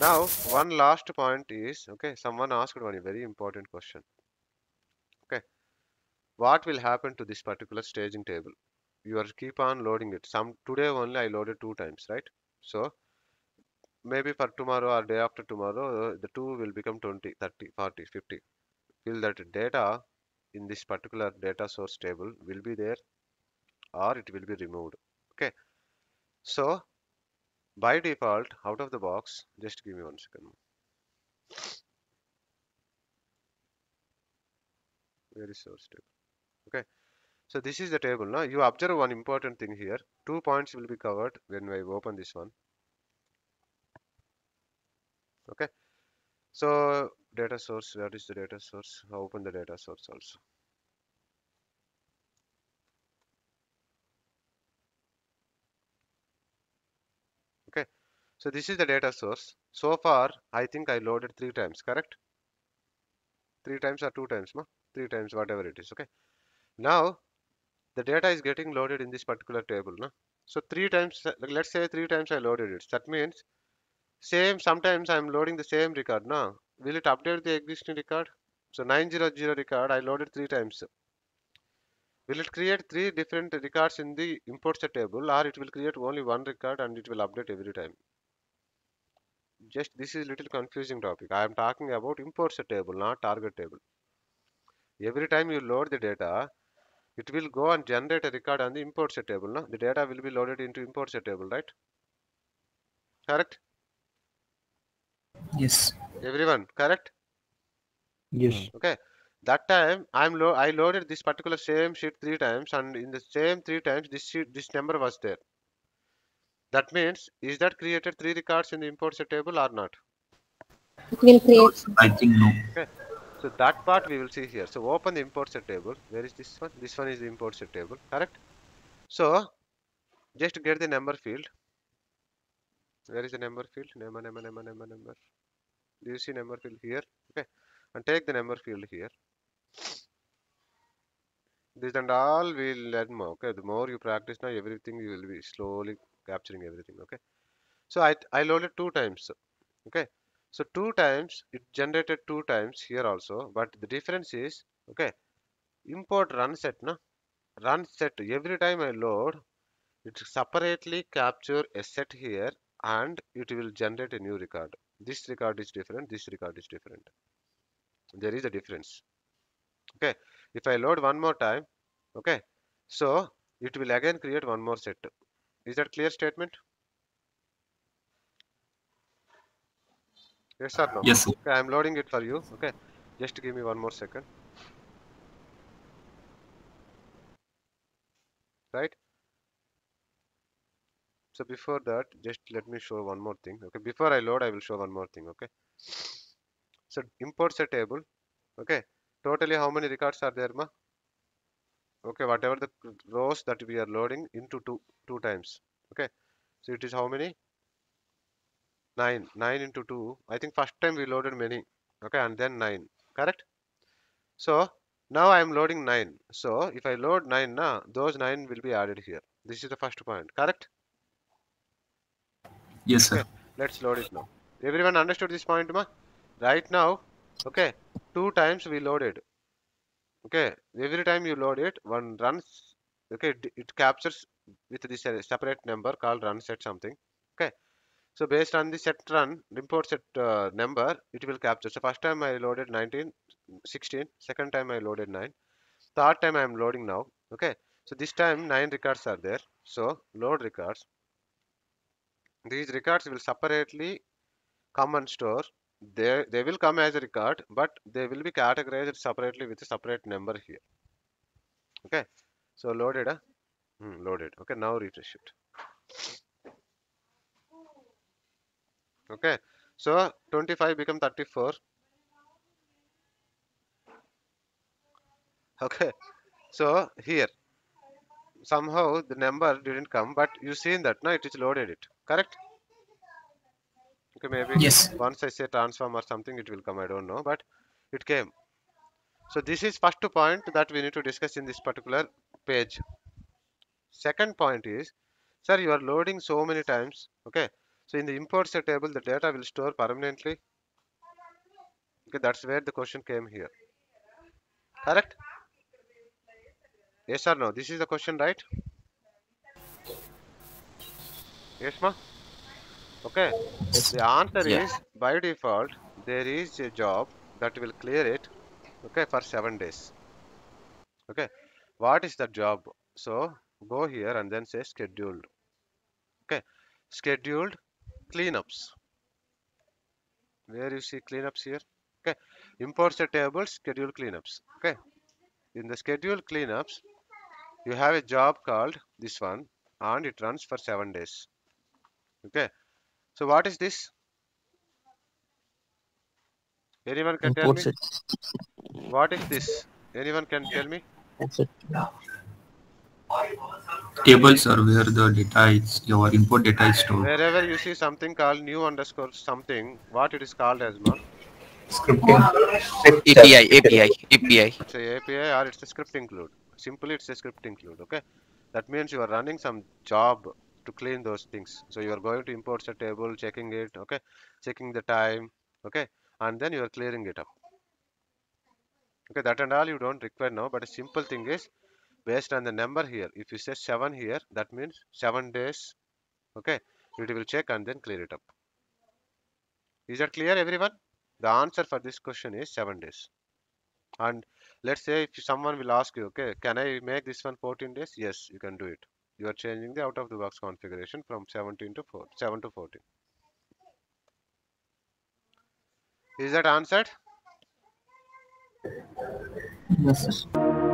now one last point is okay someone asked one very important question. Okay what will happen to this particular staging table? You are keep on loading it. Some today only i loaded two times right? So maybe for tomorrow or day after tomorrow uh, the two will become 20 30 40 50 will that data in this particular data source table will be there or it will be removed? Okay so by default out of the box just give me one second. Where is source table okay. So this is the table now you observe one important thing here. Two points will be covered when I open this one. Okay. So data source where is the data source? Open the data source also so this is the data source. So far I think I loaded three times correct? Three times or two times no? Three times whatever it is okay? Now the data is getting loaded in this particular table no? So three times uh, let's say three times I loaded it. That means same sometimes I'm loading the same record now will it update the existing record? So 900 record I loaded three times. Will it create three different records in the import set table or it will create only one record and it will update every time just this is a little confusing topic. I am talking about import set table not target table. Every time you load the data it will go and generate a record on the import set table no? the data will be loaded into import set table right? Correct? Yes. everyone correct? Yes. Hmm. okay. That time i'm lo i loaded this particular same sheet three times and in the same three times this sheet this number was there that means is that created three records in the import set table or not? It will create. I think no. Okay. so that part we will see here. So open the import set table. Where is this one? This one is the import set table correct? So just get the number field. Where is the number field? Number number number number number. Do you see number field here? Okay. And take the number field here this and all we'll learn more okay? The more you practice now everything you will be slowly capturing everything okay? So i i loaded two times okay? So two times it generated two times here also but the difference is okay? Import run set no run set every time i load it separately capture a set here and it will generate a new record. This record is different this record is different. There is a difference okay. If i load one more time okay. So it will again create one more set. Is that clear statement? Yes or no? Yes, sir. okay i'm loading it for you okay. Just give me one more second. Right? So before that just let me show one more thing okay. Before i load i will show one more thing okay. So import set table okay totally how many records are there ma? Okay whatever the rows that we are loading into two two times okay? So it is how many? Nine. Nine into two. I think first time we loaded many okay and then nine correct? So now i am loading nine. So if i load nine now those nine will be added here. This is the first point correct? Yes, sir. let's load it now. Everyone understood this point ma? Right now okay two times we loaded okay? Every time you load it one runs okay? It, it captures with this uh, separate number called run set something. Okay? So based on the set run import set uh, number it will capture. So first time i loaded 19 16 second time i loaded 9 third time i am loading now. Okay? So this time nine records are there. So load records. These records will separately come and store they they will come as a record but they will be categorized separately with a separate number here. Okay? So loaded? Hmm, loaded. Okay now refresh it. Okay? So 25 become 34 okay? So here. Somehow the number didn't come but you seen that now it is loaded it. Correct okay maybe Yes. once i say transform or something it will come i don't know but it came so this is first point that we need to discuss in this particular page second point is sir you are loading so many times okay So in the import set table, the data will store permanently. Okay, that's where the question came here. Correct? Yes or no? This is the question, right? Yes, ma? Okay. The answer Yeah. is by default, there is a job that will clear it, okay, for seven days. Okay. What is that job? So go here and then say scheduled. Okay. Scheduled cleanups. Where you see cleanups here? Okay. Import set table, schedule cleanups. Okay. In the schedule cleanups, you have a job called this one and it runs for seven days. Okay. So what is this? Anyone can tell me? Set. What is this? Anyone can tell me? That's it. tables are where the data is your input data is stored Wherever you see something called new underscore something, what it is called as ma? Scripting. API, API, API. It's a API or it's a script include. Simply it's a script include. Okay. That means you are running some job to clean those things. So you are going to import a table, checking it, okay, checking the time, okay, and then you are clearing it up. Okay, that and all you don't require now, but a simple thing is based on the number here. If you say seven here, that means seven days. Okay, it will check and then clear it up. Is that clear, everyone? The answer for this question is seven days. And let's say if someone will ask you, okay, can I make this one 14 days? Yes, you can do it. You are changing the out of the box configuration from 17 to 4, 7 to 14. Is that answered? Yes, sir.